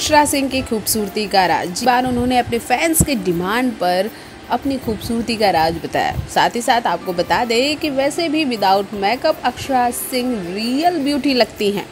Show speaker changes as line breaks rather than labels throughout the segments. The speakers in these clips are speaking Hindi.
अक्षरा सिंह की खूबसूरती का राज। बार उन्होंने अपने फैंस के डिमांड पर अपनी खूबसूरती का राज बताया। साथ ही साथ आपको बता दें कि वैसे भी without makeup Akshara Singh real beauty लगती हैं।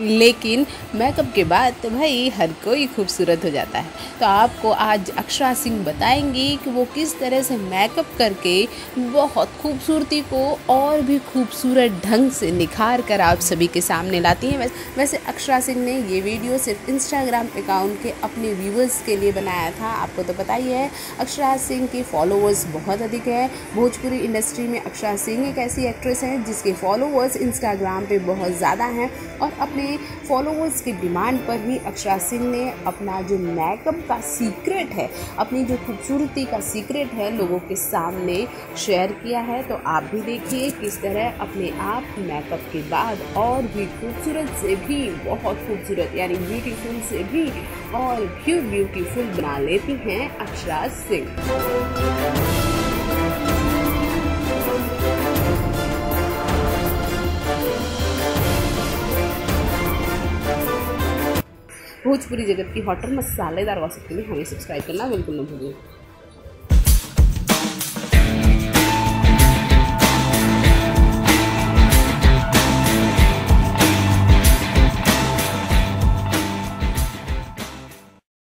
लेकिन मेकअप के बाद तो भाई हर कोई खूबसूरत हो जाता है। तो आपको आज अक्षरा सिंह बताएँगी कि वो किस तरह से मेकअप करके बहुत खूबसूरती को और भी खूबसूरत ढंग से निखार कर आप सभी के सामने लाती हैं। वैसे अक्षरा सिंह ने ये वीडियो सिर्फ़ इंस्टाग्राम अकाउंट के अपने व्यूवर्स के लिए बनाया था। आपको तो पता ही है, अक्षरा सिंह के फॉलोअर्स बहुत अधिक है। भोजपुरी इंडस्ट्री में अक्षरा सिंह एक ऐसी एक्ट्रेस हैं जिसके फॉलोअर्स इंस्टाग्राम पे बहुत ज़्यादा हैं और अपने अपने फॉलोअर्स की डिमांड पर ही अक्षरा सिंह ने अपना जो मेकअप का सीक्रेट है, अपनी जो खूबसूरती का सीक्रेट है लोगों के सामने शेयर किया है। तो आप भी देखिए किस तरह अपने आप मेकअप के बाद और भी खूबसूरत से भी, बहुत खूबसूरत यानी ब्यूटीफुल से भी और भी ब्यूटीफुल बना लेती हैं अक्षरा सिंह। भोजपुरी जगत की हॉटल मसालेदार गॉसिप के लिए हमें सब्सक्राइब करना बिल्कुल ना भूलिए।